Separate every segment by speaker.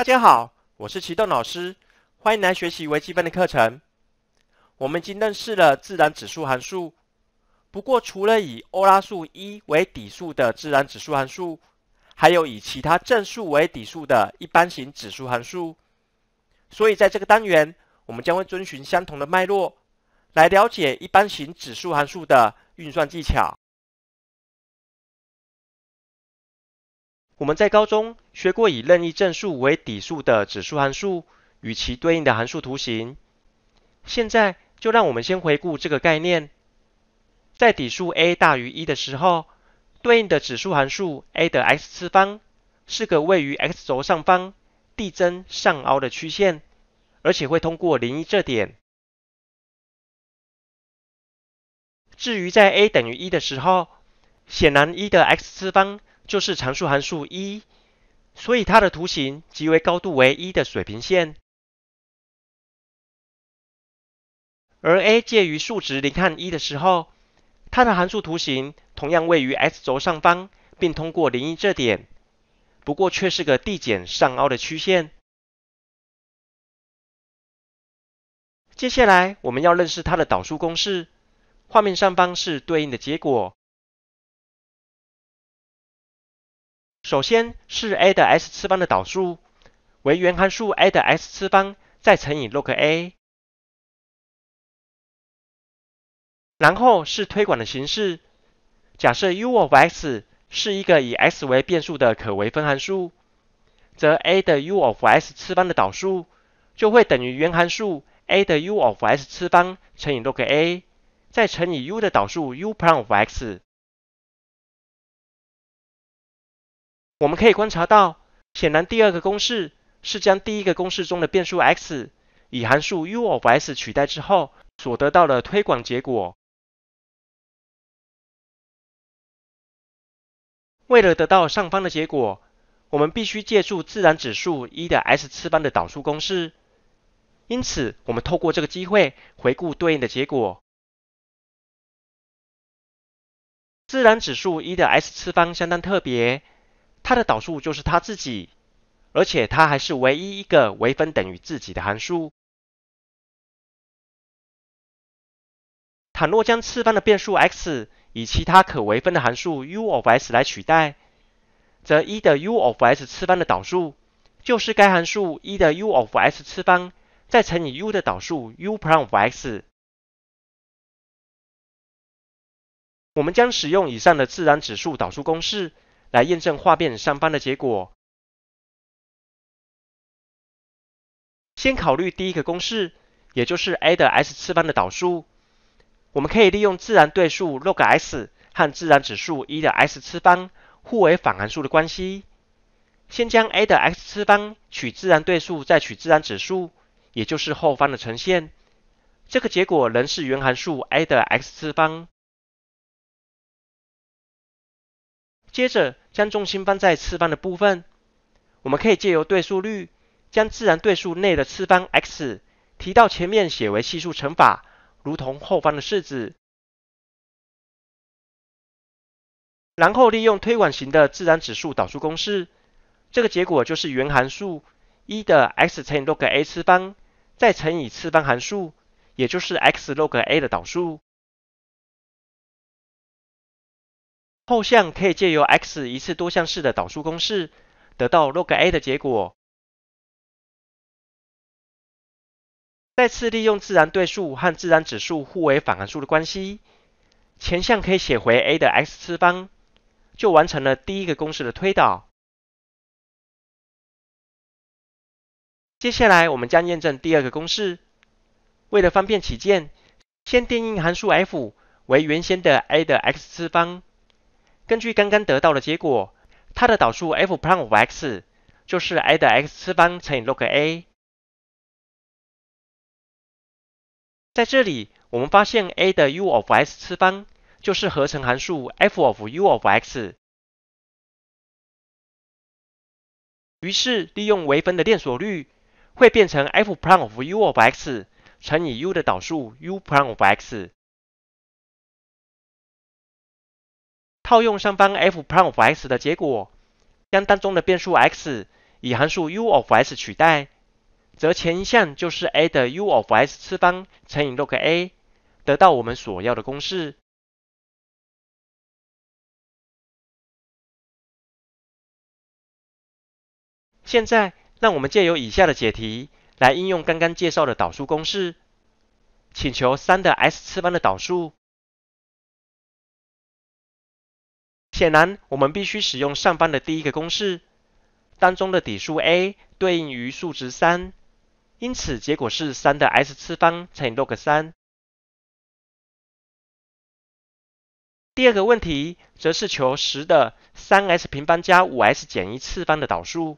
Speaker 1: 大家好，我是启动老师，欢迎来学习微积分的课程。我们已经认识了自然指数函数，不过除了以欧拉数一为底数的自然指数函数，还有以其他正数为底数的一般型指数函数。所以在这个单元，我们将会遵循相同的脉络，来了解一般型指数函数的运算技巧。我们在高中学过以任意正数为底数的指数函数与其对应的函数图形。现在就让我们先回顾这个概念。在底数 a 大于一的时候，对应的指数函数 a 的 x 次方是个位于 x 轴上方递增上凹的曲线，而且会通过零一这点。至于在 a 等于一的时候，显然一的 x 次方。就是常数函数一，所以它的图形即为高度为一的水平线。而 a 介于数值零和一的时候，它的函数图形同样位于 x 轴上方，并通过零一这点，不过却是个递减上凹的曲线。接下来我们要认识它的导数公式，画面上方是对应的结果。首先是 a 的 x 次方的导数为原函数 a 的 x 次方再乘以 log a，然后是推广的形式。假设 u of x 是一个以 x 为变数的可微分函数，则 a 的 u of x 次方的导数就会等于原函数 a 的 u of x 次方乘以 log a，再乘以 u 的导数 u prime of x。我们可以观察到，显然第二个公式是将第一个公式中的变数 x 以函数 u of x 取代之后所得到的推广结果。为了得到上方的结果，我们必须借助自然指数一的 x 次方的导数公式。因此，我们透过这个机会回顾对应的结果。自然指数一的 x 次方相当特别。它的导数就是它自己，而且它还是唯一一个微分等于自己的函数。倘若将次方的变数 x 以其他可微分的函数 u of s 来取代，则一的 u of s 次方的导数就是该函数一的 u of s 次方再乘以 u 的导数 u prime of x。我们将使用以上的自然指数导数公式。来验证画面上方的结果。先考虑第一个公式，也就是 a 的 x 次方的导数。我们可以利用自然对数 log s 和自然指数一的 x 次方互为反函数的关系。先将 a 的 x 次方取自然对数，再取自然指数，也就是后方的呈现。这个结果仍是原函数 a 的 x 次方。接着将重心放在次方的部分，我们可以借由对数律，将自然对数内的次方 x 提到前面写为系数乘法，如同后方的式子。然后利用推广型的自然指数导数公式，这个结果就是原函数一的 x 乘以 log a 次方，再乘以次方函数，也就是 x log a 的导数。后项可以借由 x 一次多项式的导数公式，得到 log a 的结果。再次利用自然对数和自然指数互为反函数的关系，前项可以写回 a 的 x 次方，就完成了第一个公式的推导。接下来我们将验证第二个公式。为了方便起见，先定义函数 f 为原先的 a 的 x 次方。根据刚刚得到的结果，它的导数 f prime of x 就是 a 的 x 次方乘以 log a。在这里，我们发现 a 的 u of x 次方就是合成函数 f of u of x。于是，利用微分的链锁律，会变成 f prime of u of x 乘以 u 的导数 u prime of x。套用上方 f prime of x 的结果，将当中的变数 x 以函数 u of s 取代，则前一项就是 a 的 u of s 次方乘以 log a，得到我们所要的公式。现在，让我们借由以下的解题来应用刚刚介绍的导数公式，请求三的 s 次方的导数。显然，我们必须使用上方的第一个公式，当中的底数 a 对应于数值三，因此结果是三的 s 次方乘以 log 三。第二个问题则是求十的三 s 平方加五 s 减一次方的导数。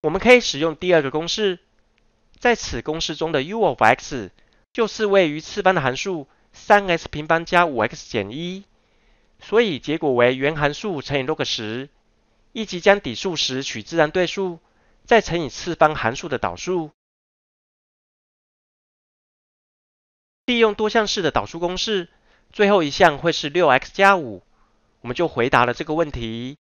Speaker 1: 我们可以使用第二个公式，在此公式中的 u of x 就是位于次方的函数。三 s 平方加五 x 减一，所以结果为原函数乘以 log 十，以及将底数十取自然对数，再乘以次方函数的导数。利用多项式的导数公式，最后一项会是六 x 加五，我们就回答了这个问题。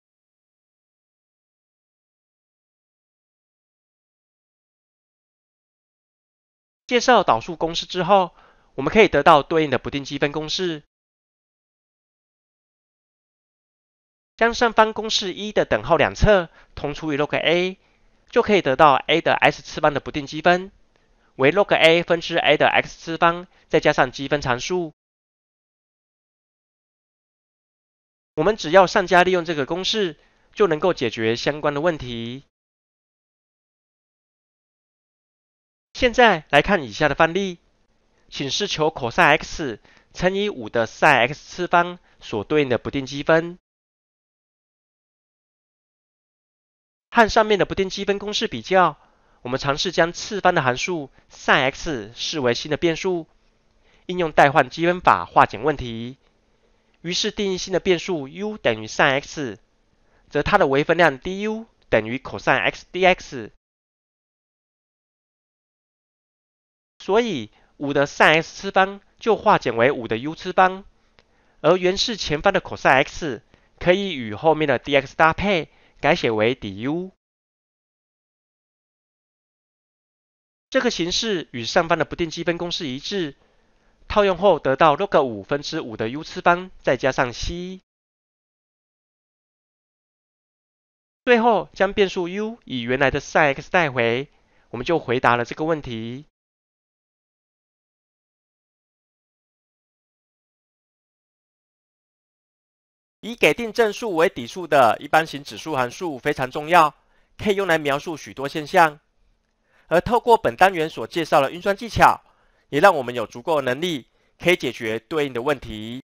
Speaker 1: 介绍导数公式之后。我们可以得到对应的不定积分公式，将上方公式一的等号两侧同除以 log a，就可以得到 a 的 s 次方的不定积分为 log a 分之 a 的 x 次方，再加上积分常数。我们只要上加利用这个公式，就能够解决相关的问题。现在来看以下的范例。请试求 cos x 乘以五的 sin x 次方所对应的不定积分，和上面的不定积分公式比较，我们尝试将次方的函数 sin x 视为新的变数，应用代换积分法化简问题。于是定义新的变数 u 等于 sin x，则它的微分量 du 等于 cos x dx，所以。五的 sin x 次方就化简为五的 u 次方，而原式前方的 cos x 可以与后面的 dx 搭配，改写为 du。这个形式与上方的不定积分公式一致，套用后得到 log 五分之五的 u 次方，再加上 c。最后将变数 u 以原来的 sin x 带回，我们就回答了这个问题。以给定正数为底数的一般型指数函数非常重要，可以用来描述许多现象。而透过本单元所介绍的运算技巧，也让我们有足够的能力可以解决对应的问题。